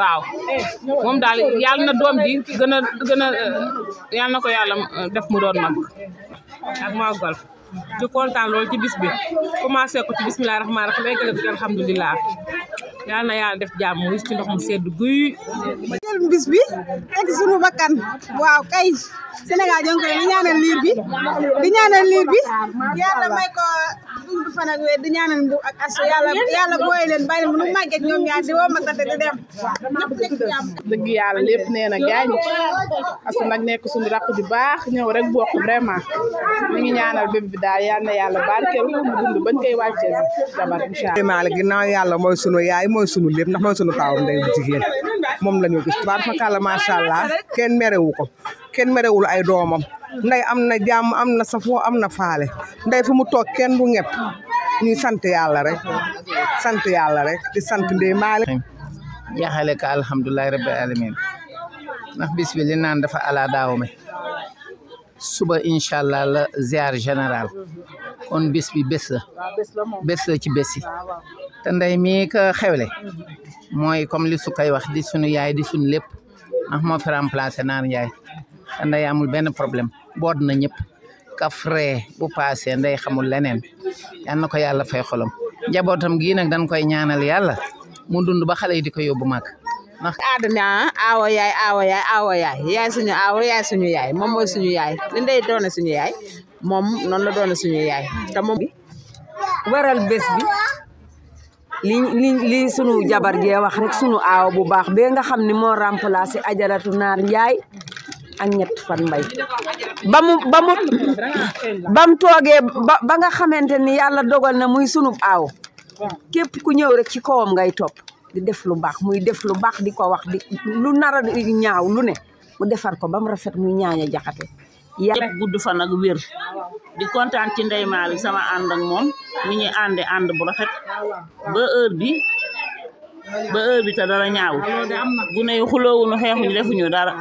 waaw moom daal yàlla na doom ji gën a gën a yàlla na ko yàlla euh, def mu doon mag ak maa gol di kontaan loolu ci bis bi commencé ko ci bisimilah rahmaani rahiim léegi la ci alhamdulilah yàlla na yàlla def jàmm wis ci ndox mu sedd guy. jël bis bi teg sunu bakkan waaw kay Sénégal jëngu di ñaanal liir bi di ñaanal liir bi yàlla may ko. gudd fan ak wér di ñaanal mbu ak asu yàlla yàlla booy leen bàyyi leen mu nu màgget ñoom ñaar di woo ma tante di dem ñëpp nekk jàmm dëgg yàlla lépp nee na gaañ asu nag nekk suñu rakk ju baax ñëw rek bokk vraiment ñu ngi ñaanal bébé bi daal yal na yàlla barkeel ko mu dund bañ koy wàccee jabar incha allah maa la ginnaaw yàlla mooy sunu yaay mooy sunu lépp ndax mooy sunu taawam ndey bu jigéen moom la ñu gis tubaar fakàlla macha allah kenn merewu ko kenn merewul ay doomam nday am na jàmm am na safoo am na faale nday fu mu toog kenn du ñëpp ñuy sant yàlla rek sant yàlla rek di sant ndey maale jeexale ko alhamdulilahi rabbi alamin ndax bis bi li naan dafa ala daaw mi suba incha allah la ziar général kon bis bi bés la bés la ci bés yi te ndey mii ko xewle mooy comme li su koy wax di sunu yaay di sunu lépp ah moo fi remplacé Naar Ndiaye nday amul benn problème boot na ñëpp kaf ree bu paase nday xamul leneen yal na ko yàlla fay xolam njabootam gii nag dañ koy ñaanal yàlla mu dund ba xale yi di ko yóbbu màgg ndax aaduna aawo yaay aawo yaay aawo yaay yaay suñu aawo yaay suñu yaay moom mooy suñu yaay li ndey doona suñu yaay moom noonu la doona suñu yaay te moom waral bés bi li li li sunu jabar jee wax rek sunu aaw bu baax bee nga xam ni moo remplacé ajaratu naar njaay ak ñett fan mbay ba mu ba mu ba mu toogee ba ba nga xamante ni yàlla dogal na muy sunu aaw képp ku ñëw rek ci kawam ngay topp di def lu baax muy def lu baax di ko wax di lu nar a ñaaw lu ne mu defar ko ba mu rafet muy ñaaña jaxate yàlla gudd fan ak wér di kontaan ci Ndeye Malick sama ànd ak moom mi ñuy ànde ànd bu rafet ba heure bi ba heure bi te dara ñaaw gune yu xuloowuñu xeexuñu defuñu dara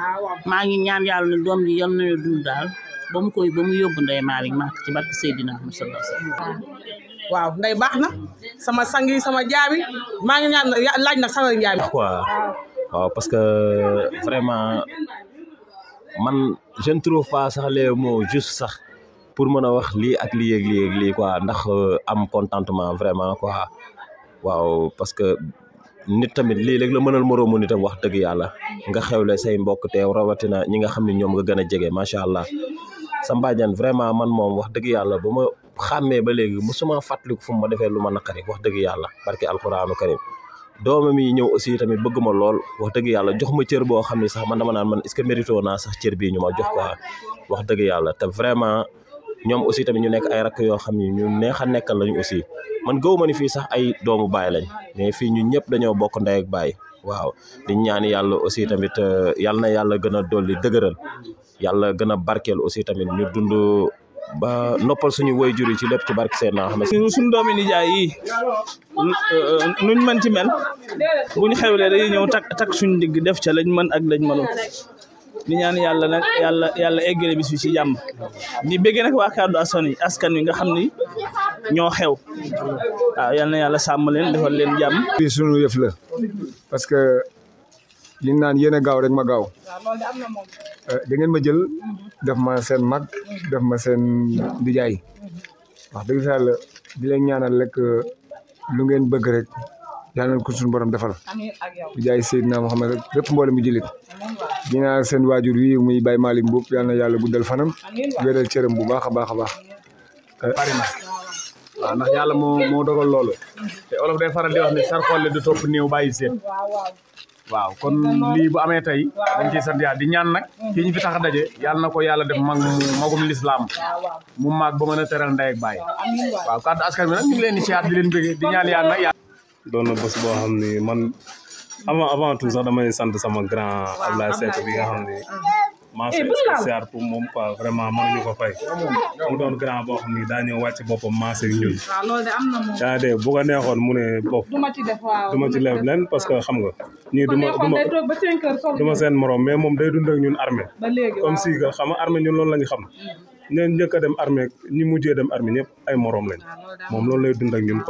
maa ngi ñaan yàlla ne doom ji yal nañu dund daal ba mu koy ba mu yóbbu Ndeye Malick màkk ci barke Seydina Muhammad sallallahu alayhi wasallam waaw nday baax na sama sang yi sama jaabi maa ngi ñaan ya- laaj nag sama jaabi quoi waaw parce que vraiment man je ne trouve pas sax les mots juste sax pour mën a wax lii ak lii ak lii ak lii quoi ndax euh, am contentement vraiment quoi waaw parce que nit tamit lii léegi la mënal moroomu nitam wax dëgg yàlla nga xewle say mbokk teew rawatina ñi nga xam ne ñoom nga gën a jege macha allah sa mbaajaan vraiment man moom wax dëgg yàlla ba ma xàmmee ba léegi mosuma fàttaliku fu mu ma defee lu ma naqari wax dëgg yàlla barke alxuraanu karim doomam yi ñëw aussi tamit bëgg ma lool wax dëgg yàlla jox ma cër boo xam ne sax man dama naan man est-ce que mérito naa sax cër bii ñu ma jox quoi wax dëgg yàlla te vraiment ñoom aussi tamit ñu nekk ay rakk yoo xam ne ñu neex a nekkal lañu aussi man gëw ma ni fii sax ay doomu baay lañ mais fii ñu ñëpp dañoo bokk ndey ak baay waaw di ñaan yàlla aussi tamit yàlla na yàlla gën a dolli dëgëral yàlla gën a barkeel aussi tamit ñu dund ba noppal suñu woy juri ci lépp ci barke seen naa xam suñu doomi nijaay yi euh, nuñ mën ci mel buñ xewlee dañuy ñëw takk takk suñu digg def ca lañ mën ak lañ mënul di ñaan yàlla nag yàlla yàlla eggale bis bi ci jàmm di bëgg nag waa kàddu askan wi askan wi nga xam ni ñoo xew waaw yal na yàlla sàmm leen defal leen jàmm. suñu yëf la parce que. li ñu naan yéen a gaaw rek ma gaaw waaw loolu de am na moom Eh, da ngeen ma jël def ma seen mag def ma seen ndijaay wax dëgg fa yàlla di leen ñaanal rek eh, lu ngeen bëgg rek yal na ko suñu borom defal amiin ak yow di jaay Seydina Mohamed rek bépp mboolem bi jullit amiin waay di ñaanal seen waajur wi muy Baye Malick Mboup yal na yàlla guddal fanam amiin waay wéral cëram bu baax a baax a baax eh. bari na waaw ndax yàlla moo moo dogal loolu te olof day faral di wax ne sar xolle du topp néew bàyyi seet waaw kon lii bu amee tey dañ ciy sant yàlla di ñaan nag mm. kii ñu fi tax a daje yàlla na ko yàlla def mag magum lislaam mu maag ba mën a teral ndey ak baay waaw kàddu askan bi nag ñu ngi leen di siyaat di leen bëgg di ñaan yàlla nag doon na bés boo xam ni man avant avant tout sax damay sant sama grand Ablaye Seck bi nga xam ni mention spéciale pour moom quoi vraiment mënuñu ko fay mu doon grand boo xam ni daa ñëw wàcc boppam maase ñun waaw loolu de am na moom. yaa dee bu ko neexoon mu ne bopp du ma ci def waaw. du ma ci lew leen parce que xam nga ñii du ma du ma day toog ba 5 heures soog du ma seen morom mais moom day dund ak ñun armée ba léegi comme si que xam nga armée ñun loolu la ñu xam ñeen njëkk a dem armée ñi mujjee dem armée ñëpp ay morom lañ moom loolu lay dund ak ñun quoi